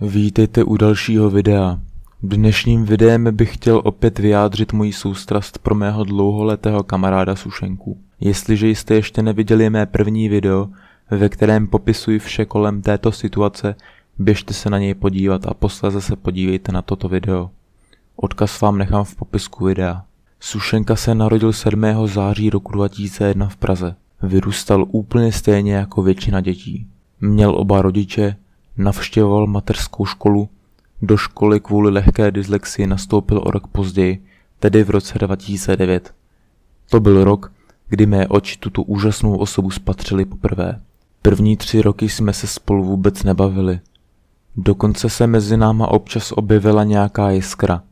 Vítejte u dalšího videa. Dnešním videem bych chtěl opět vyjádřit moji soustrast pro mého dlouholetého kamaráda Sušenku. Jestliže jste ještě neviděli mé první video, ve kterém popisuji vše kolem této situace, běžte se na něj podívat a posléze se podívejte na toto video. Odkaz vám nechám v popisku videa. Sušenka se narodil 7. září roku 2001 v Praze. Vyrůstal úplně stejně jako většina dětí. Měl oba rodiče, navštěvoval mateřskou školu, do školy kvůli lehké dyslexii nastoupil o rok později, tedy v roce 2009. To byl rok, kdy mé oči tuto úžasnou osobu spatřili poprvé. První tři roky jsme se spolu vůbec nebavili. Dokonce se mezi náma občas objevila nějaká jiskra,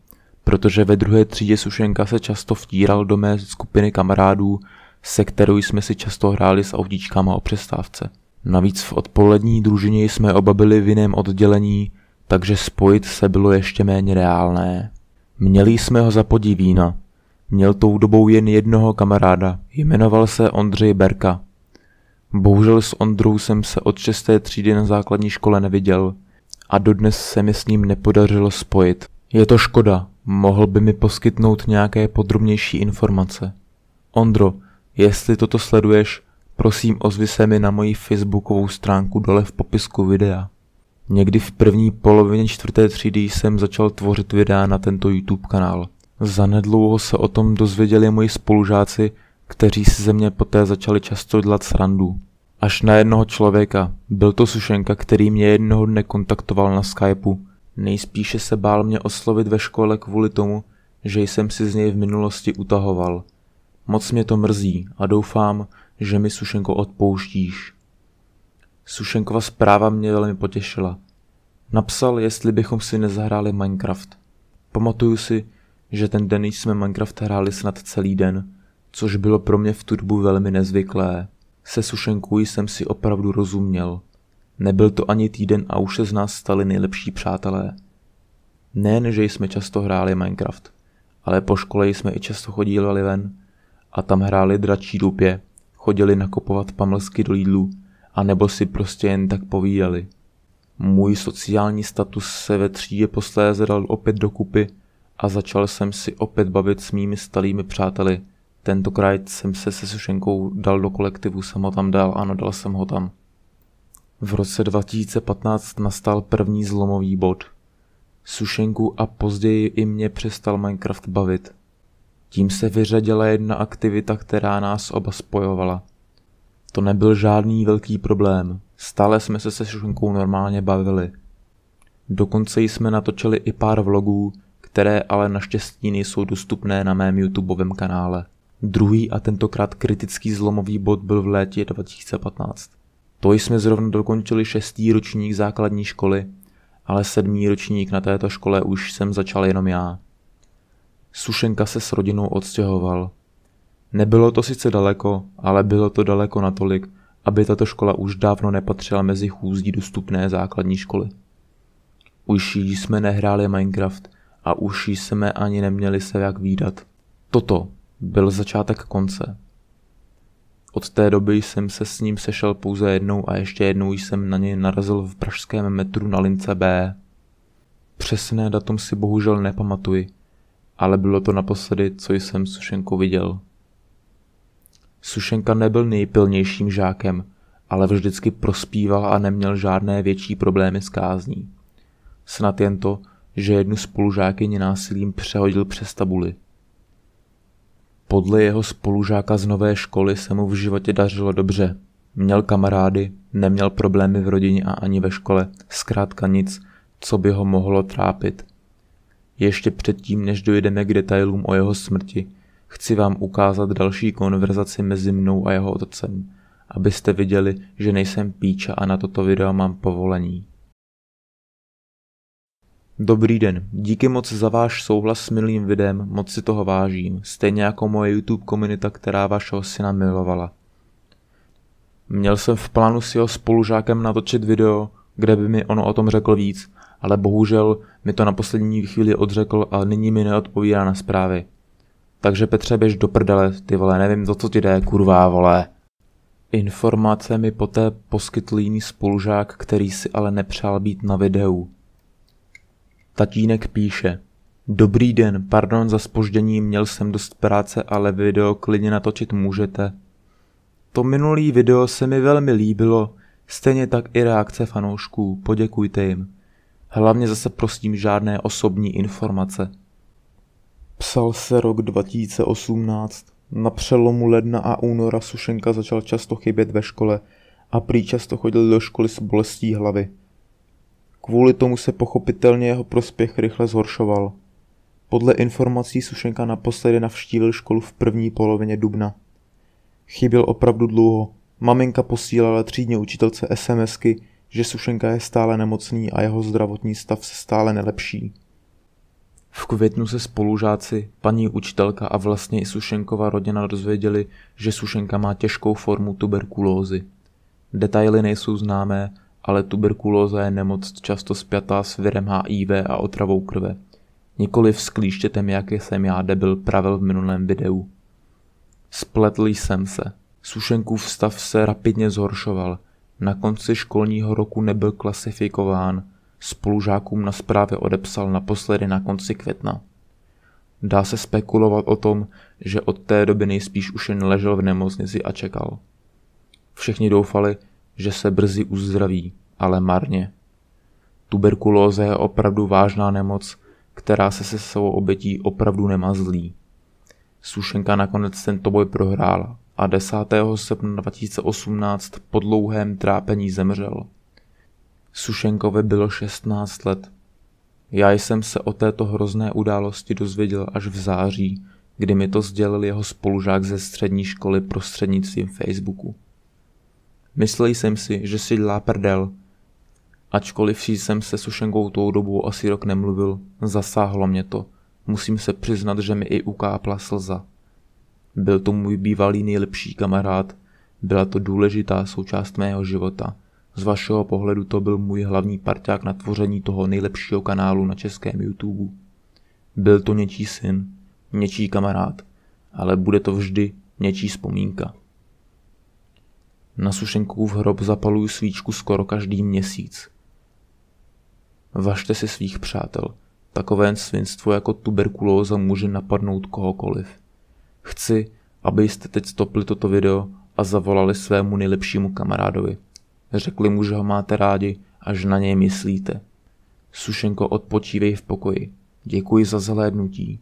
protože ve druhé třídě Sušenka se často vtíral do mé skupiny kamarádů, se kterou jsme si často hráli s autíčkama o přestávce. Navíc v odpolední družině jsme oba byli v jiném oddělení, takže spojit se bylo ještě méně reálné. Měli jsme ho za podivína. Měl tou dobou jen jednoho kamaráda, jmenoval se Ondřej Berka. Bohužel s Ondrou jsem se od šesté třídy na základní škole neviděl a dodnes se mi s ním nepodařilo spojit. Je to škoda, mohl by mi poskytnout nějaké podrobnější informace. Ondro, jestli toto sleduješ, prosím ozvi se mi na moji facebookovou stránku dole v popisku videa. Někdy v první polovině čtvrté třídy jsem začal tvořit videa na tento YouTube kanál. Zanedlouho se o tom dozvěděli moji spolužáci, kteří si ze mě poté začali často dělat srandu. Až na jednoho člověka, byl to Sušenka, který mě jednoho dne kontaktoval na Skypeu. Nejspíše se bál mě oslovit ve škole kvůli tomu, že jsem si z něj v minulosti utahoval. Moc mě to mrzí a doufám, že mi Sušenko odpouštíš. Sušenkova zpráva mě velmi potěšila. Napsal, jestli bychom si nezahráli Minecraft. Pamatuju si, že ten den jsme Minecraft hráli snad celý den, což bylo pro mě v tu dobu velmi nezvyklé. Se Sušenkou jsem si opravdu rozuměl. Nebyl to ani týden a už se z nás stali nejlepší přátelé. Nejen, že jsme často hráli Minecraft, ale po škole jsme i často chodili ven a tam hráli dračí dupě, chodili nakopovat pamlsky do Lidlu, anebo si prostě jen tak povídali. Můj sociální status se ve třídě posléze dal opět dokupy a začal jsem si opět bavit s mými stalými přáteli. Tentokrát jsem se se Sušenkou dal do kolektivu, jsem ho tam dal, ano, dal jsem ho tam. V roce 2015 nastal první zlomový bod. Sušenku a později i mě přestal Minecraft bavit. Tím se vyřadila jedna aktivita, která nás oba spojovala. To nebyl žádný velký problém, stále jsme se se Šušenkou normálně bavili. Dokonce jsme natočili i pár vlogů, které ale naštěstí nejsou dostupné na mém YouTubeovém kanále. Druhý a tentokrát kritický zlomový bod byl v létě 2015. To jsme zrovna dokončili šestý ročník základní školy, ale sedmý ročník na této škole už jsem začal jenom já. Sušenka se s rodinou odstěhoval. Nebylo to sice daleko, ale bylo to daleko natolik, aby tato škola už dávno nepatřila mezi chůzdí dostupné základní školy. Už jsme nehráli Minecraft a už jsme ani neměli se jak výdat. Toto byl začátek konce. Od té doby jsem se s ním sešel pouze jednou a ještě jednou jsem na něj narazil v pražském metru na lince B. Přesné datum si bohužel nepamatuji, ale bylo to naposledy, co jsem Sušenku viděl. Sušenka nebyl nejpilnějším žákem, ale vždycky prospíval a neměl žádné větší problémy s kázní. Snad jen to, že jednu spolužákyni násilím přehodil přes tabuli. Podle jeho spolužáka z nové školy se mu v životě dařilo dobře. Měl kamarády, neměl problémy v rodině a ani ve škole, zkrátka nic, co by ho mohlo trápit. Ještě předtím, než dojdeme k detailům o jeho smrti, chci vám ukázat další konverzaci mezi mnou a jeho otcem, abyste viděli, že nejsem píča a na toto video mám povolení. Dobrý den, díky moc za váš souhlas s milým videem, moc si toho vážím, stejně jako moje YouTube komunita, která vašeho syna milovala. Měl jsem v plánu s jeho spolužákem natočit video, kde by mi ono o tom řekl víc, ale bohužel mi to na poslední chvíli odřekl a nyní mi neodpovídá na zprávy. Takže Petře běž do prdele, ty vole, nevím, za co ti jde, kurvá, vole. Informace mi poté poskytl jiný spolužák, který si ale nepřál být na videu. Tatínek píše. Dobrý den, pardon za spoždění, měl jsem dost práce, ale video klidně natočit můžete. To minulý video se mi velmi líbilo, stejně tak i reakce fanoušků, poděkujte jim. Hlavně zase prosím žádné osobní informace. Psal se rok 2018. Na přelomu ledna a února Sušenka začal často chybět ve škole a prý často chodil do školy s bolestí hlavy. Kvůli tomu se pochopitelně jeho prospěch rychle zhoršoval. Podle informací Sušenka naposledy navštívil školu v první polovině dubna. Chyběl opravdu dlouho. Maminka posílala třídně učitelce SMSky, že Sušenka je stále nemocný a jeho zdravotní stav se stále nelepší. V květnu se spolužáci, paní učitelka a vlastně i Sušenkova rodina dozvěděli, že Sušenka má těžkou formu tuberkulózy. Detaily nejsou známé, ale tuberkulóza je nemoc často spjatá s virem HIV a otravou krve. Nikoliv s klíštětem, jak jsem já debil pravil v minulém videu. Spletl jsem se. Sušenkův stav se rapidně zhoršoval. Na konci školního roku nebyl klasifikován. Spolužákům na zprávě odepsal naposledy na konci května. Dá se spekulovat o tom, že od té doby nejspíš už jen ležel v nemocnici a čekal. Všichni doufali, že se brzy uzdraví, ale marně. Tuberkulóza je opravdu vážná nemoc, která se se svou obětí opravdu nemá zlý. Sušenka nakonec tento boj prohrála a 10. srpna 2018 po dlouhém trápení zemřel. Sušenkovi bylo 16 let. Já jsem se o této hrozné události dozvěděl až v září, kdy mi to sdělil jeho spolužák ze střední školy prostřednictvím Facebooku. Myslel jsem si, že si dělá prdel. Ačkoliv jsem se Sušenkou tou dobou asi rok nemluvil, zasáhlo mě to. Musím se přiznat, že mi i ukápla slza. Byl to můj bývalý nejlepší kamarád, byla to důležitá součást mého života. Z vašeho pohledu to byl můj hlavní parťák na tvoření toho nejlepšího kanálu na českém YouTube. Byl to něčí syn, něčí kamarád, ale bude to vždy něčí vzpomínka. Na Sušenkův hrob zapaluju svíčku skoro každý měsíc. Važte si svých přátel. Takové svinstvo jako tuberkulóza může napadnout kohokoliv. Chci, abyste teď stopli toto video a zavolali svému nejlepšímu kamarádovi. Řekli mu, že ho máte rádi a že na něj myslíte. Sušenko, odpočívej v pokoji. Děkuji za zhlédnutí.